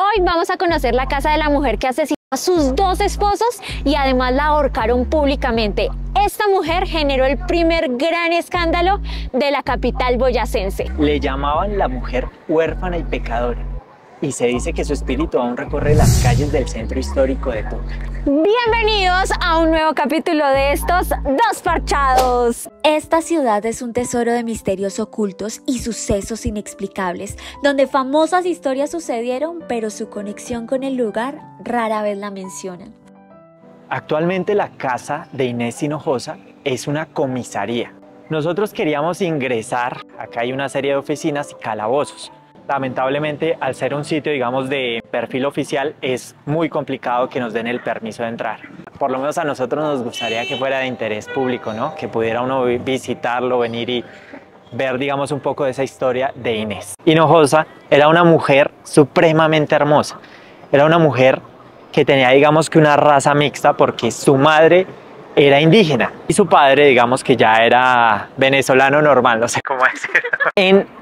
Hoy vamos a conocer la casa de la mujer que asesinó a sus dos esposos y además la ahorcaron públicamente. Esta mujer generó el primer gran escándalo de la capital boyacense. Le llamaban la mujer huérfana y pecadora y se dice que su espíritu aún recorre las calles del centro histórico de Tunja. Bienvenidos a un nuevo capítulo de estos dos parchados. Esta ciudad es un tesoro de misterios ocultos y sucesos inexplicables, donde famosas historias sucedieron, pero su conexión con el lugar rara vez la mencionan. Actualmente la casa de Inés Hinojosa es una comisaría. Nosotros queríamos ingresar, acá hay una serie de oficinas y calabozos, lamentablemente al ser un sitio digamos de perfil oficial es muy complicado que nos den el permiso de entrar. Por lo menos a nosotros nos gustaría que fuera de interés público, ¿no? que pudiera uno visitarlo, venir y ver digamos un poco de esa historia de Inés. Hinojosa era una mujer supremamente hermosa, era una mujer que tenía digamos que una raza mixta porque su madre era indígena y su padre digamos que ya era venezolano normal, no sé cómo decirlo. En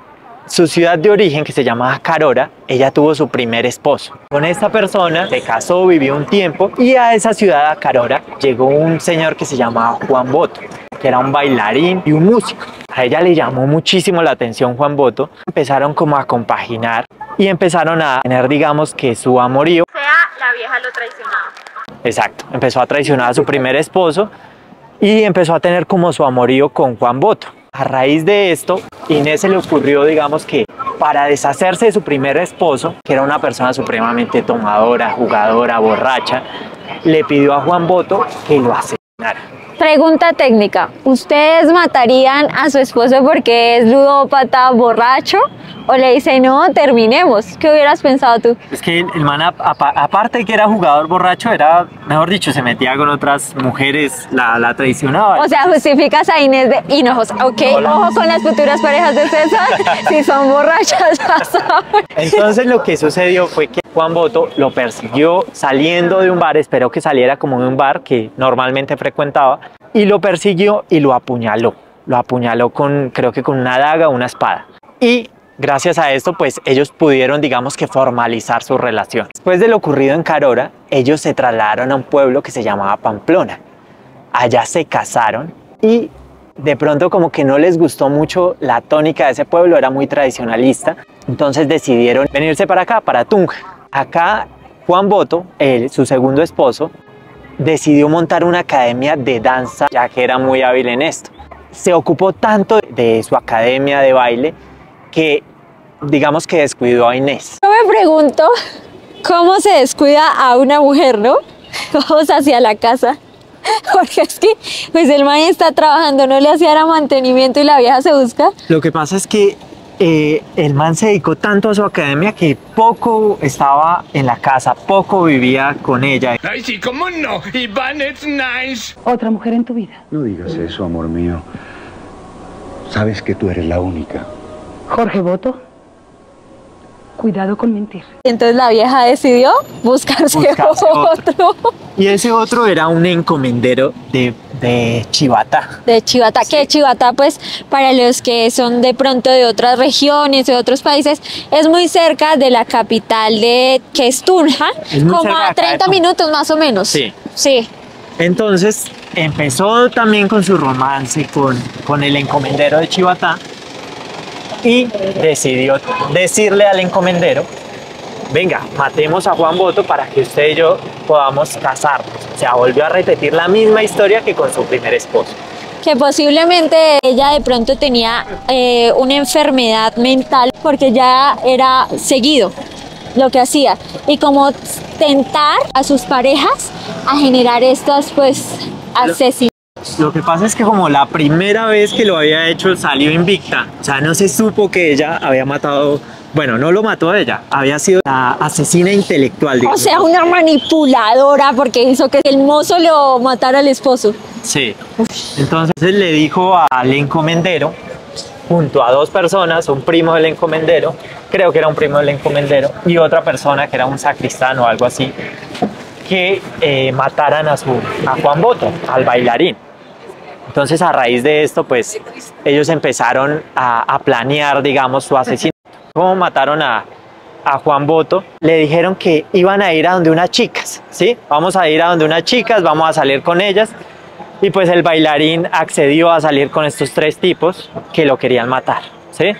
su ciudad de origen, que se llamaba Carora, ella tuvo su primer esposo. Con esta persona se casó, vivió un tiempo y a esa ciudad, a Carora, llegó un señor que se llamaba Juan Boto, que era un bailarín y un músico. A ella le llamó muchísimo la atención Juan Boto. Empezaron como a compaginar y empezaron a tener, digamos, que su amorío. O sea, la vieja lo traicionaba. Exacto, empezó a traicionar a su primer esposo y empezó a tener como su amorío con Juan Boto. A raíz de esto, Inés se le ocurrió, digamos que para deshacerse de su primer esposo, que era una persona supremamente tomadora, jugadora, borracha, le pidió a Juan Boto que lo asesinara. Pregunta técnica, ¿ustedes matarían a su esposo porque es ludópata, borracho? ¿O le dice, no, terminemos? ¿Qué hubieras pensado tú? Es que el man, aparte de que era jugador borracho, era, mejor dicho, se metía con otras mujeres, la, la traicionaba. O sea, justificas a Inés de Hinojos. Ok, ojo con las futuras parejas de César, si son borrachas, Entonces lo que sucedió fue que Juan Boto lo persiguió saliendo de un bar, esperó que saliera como de un bar que normalmente frecuentaba, y lo persiguió y lo apuñaló. Lo apuñaló con, creo que con una daga una espada. Y gracias a esto, pues ellos pudieron, digamos que formalizar su relación. Después de lo ocurrido en Carora, ellos se trasladaron a un pueblo que se llamaba Pamplona. Allá se casaron y de pronto como que no les gustó mucho la tónica de ese pueblo, era muy tradicionalista, entonces decidieron venirse para acá, para Tunja. Acá Juan Boto, su segundo esposo, decidió montar una academia de danza, ya que era muy hábil en esto. Se ocupó tanto de su academia de baile que digamos que descuidó a Inés. Yo me pregunto cómo se descuida a una mujer, ¿no? Vamos hacia la casa. Porque es que pues el man está trabajando, no le hacía mantenimiento y la vieja se busca. Lo que pasa es que eh, el man se dedicó tanto a su academia que poco estaba en la casa, poco vivía con ella. Ay, sí, cómo no. Iván es nice. Otra mujer en tu vida. No digas eso, amor mío. Sabes que tú eres la única. Jorge Boto. Cuidado con mentir. Entonces la vieja decidió buscarse, otro. Y ese otro era un encomendero de, de Chivata. De Chivata, que Chivata pues para los que son de pronto de otras regiones, de otros países, es muy cerca de la capital de que es Tunja, como a 30 minutos más o menos. Sí. Sí. Entonces empezó también con su romance con, con el encomendero de Chivata y decidió decirle al encomendero, venga, matemos a Juan Boto para que usted y yo podamos casarnos. O sea, volvió a repetir la misma historia que con su primer esposo. Que posiblemente ella de pronto tenía eh, una enfermedad mental porque ya era seguido lo que hacía. Y como tentar a sus parejas a generar estas pues asesinatos. Lo que pasa es que como la primera vez que lo había hecho salió invicta, o sea, no se supo que ella había matado, bueno, no lo mató a ella, había sido la asesina intelectual. O sea, una manipuladora porque hizo que el mozo lo matara al esposo. Sí. Entonces le dijo al encomendero, junto a dos personas, un primo del encomendero, creo que era un primo del encomendero, y otra persona que era un sacristán o algo así, que eh, mataran a, su, a Juan Boto, al bailarín. Entonces a raíz de esto, pues ellos empezaron a, planear, digamos, su asesinato. ¿Cómo mataron a, a Juan Boto, le dijeron que iban a ir a donde unas chicas, ¿sí? Vamos a ir a donde unas chicas, vamos a salir con ellas. Y pues el bailarín accedió a salir con estos tres tipos que lo querían matar, ¿sí?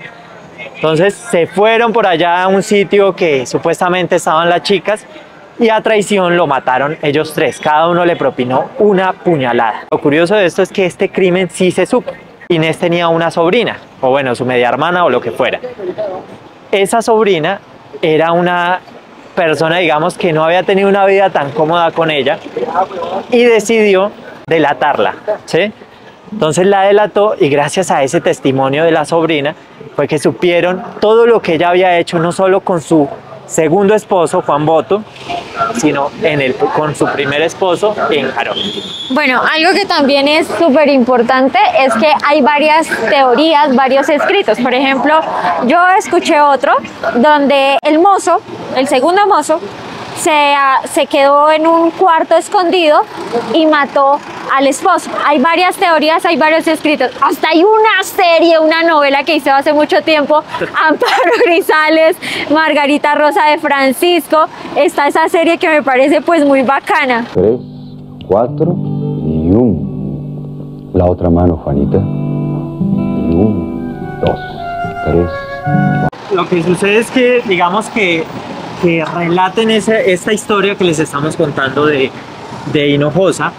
Entonces se fueron por allá a un sitio que supuestamente estaban las chicas y a traición lo mataron ellos tres. Cada uno le propinó una puñalada. Lo curioso de esto es que este crimen sí se supo. Inés tenía una sobrina, o bueno, su media hermana o lo que fuera. Esa sobrina era una persona, digamos, que no había tenido una vida tan cómoda con ella y decidió delatarla, ¿sí? Entonces la delató y gracias a ese testimonio de la sobrina fue que supieron todo lo que ella había hecho, no solo con su segundo esposo, Juan Boto, sino en el, con su primer esposo en Jarón. Bueno, algo que también es súper importante es que hay varias teorías, varios escritos. Por ejemplo, yo escuché otro donde el mozo, el segundo mozo, se, ah, se quedó en un cuarto escondido y mató al esposo. Hay varias teorías, hay varios escritos. Hasta hay una serie, una novela que hizo hace mucho tiempo, Amparo Grisales, Margarita Rosa de Francisco. Está esa serie que me parece pues muy bacana. Tres, cuatro y un. La otra mano, Juanita. Y un, dos, tres. Lo que sucede es que, digamos que, que relaten ese- esta historia que les estamos contando de, de Hinojosa,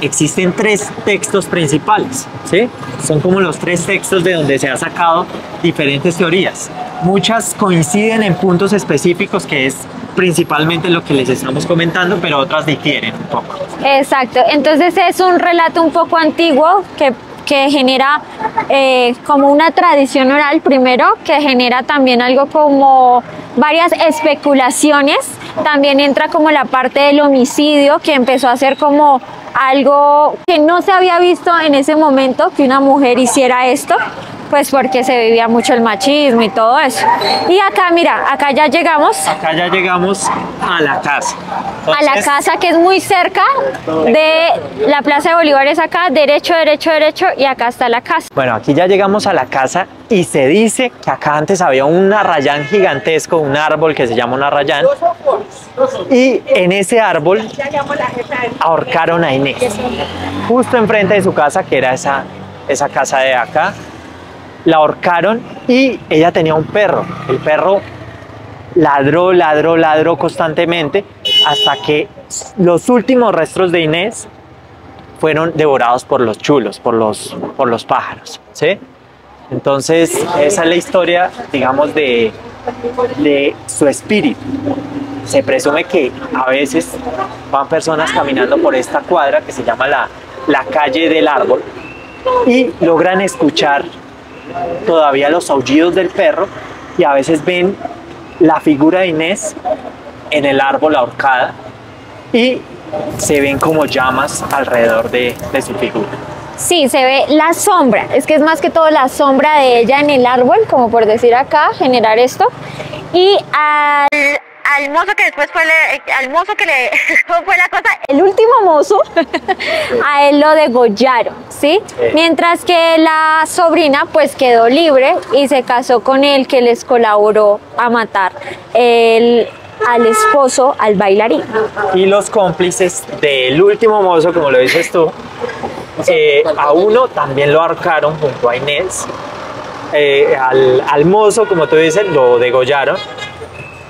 existen tres textos principales, ¿sí? Son como los tres textos de donde se ha sacado diferentes teorías. Muchas coinciden en puntos específicos, que es principalmente lo que les estamos comentando, pero otras difieren un poco. Exacto, entonces es un relato un poco antiguo que, que genera eh, como una tradición oral primero, que genera también algo como varias especulaciones, también entra como la parte del homicidio, que empezó a ser como algo que no se había visto en ese momento, que una mujer hiciera esto, pues porque se vivía mucho el machismo y todo eso. Y acá, mira, acá ya llegamos Acá ya llegamos a la casa. a la casa que es muy cerca de la Plaza de Bolívar es acá, derecho, derecho, derecho y acá está la casa. Bueno, aquí ya llegamos a la casa y se dice que acá antes había un arrayán gigantesco, un árbol que se llama un arrayán. Y en ese árbol ahorcaron a Inés. Justo enfrente de su casa, que era esa, esa casa de acá. La ahorcaron y ella tenía un perro. El perro ladró, ladró, ladró constantemente hasta que los últimos restos de Inés fueron devorados por los chulos, por los, por los pájaros, ¿sí? Entonces, esa es la historia, digamos, de, de su espíritu. Se presume que a veces van personas caminando por esta cuadra que se llama la, la calle del árbol y logran escuchar todavía los aullidos del perro y a veces ven la figura de Inés en el árbol ahorcada y se ven como llamas alrededor de, de su figura. Sí, se ve la sombra, es que es más que todo la sombra de ella en el árbol, como por decir acá, generar esto. Y al, al mozo que después fue, le- al mozo que le, ¿cómo fue la cosa? El último mozo, a él lo degollaron, ¿sí? Mientras que la sobrina pues quedó libre y se casó con el que les colaboró a matar el, al esposo, al bailarín. Y los cómplices del último mozo, como lo dices tú, eh, a uno también lo ahorcaron junto a Inés. Eh, al, al mozo, como tú dices, lo degollaron.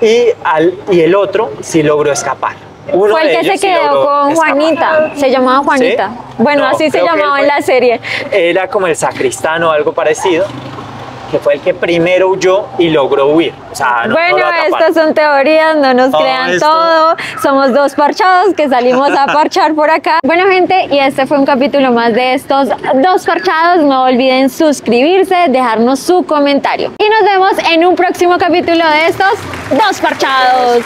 Y, al, y el otro sí logró escapar. Uno Fue el que se sí quedó con escapar. Juanita. Se llamaba Juanita. ¿Sí? Bueno, No, así se llamaba en la serie. Era como el sacristán o algo parecido, que fue el que primero huyó y logró huir. O sea, no, no bueno, estas son teorías, no nos Todo crean esto- todo. Somos dos parchados que salimos a parchar por acá. Bueno, gente, y este fue un capítulo más de estos dos parchados. No olviden suscribirse, dejarnos su comentario. Y nos vemos en un próximo capítulo de estos dos parchados.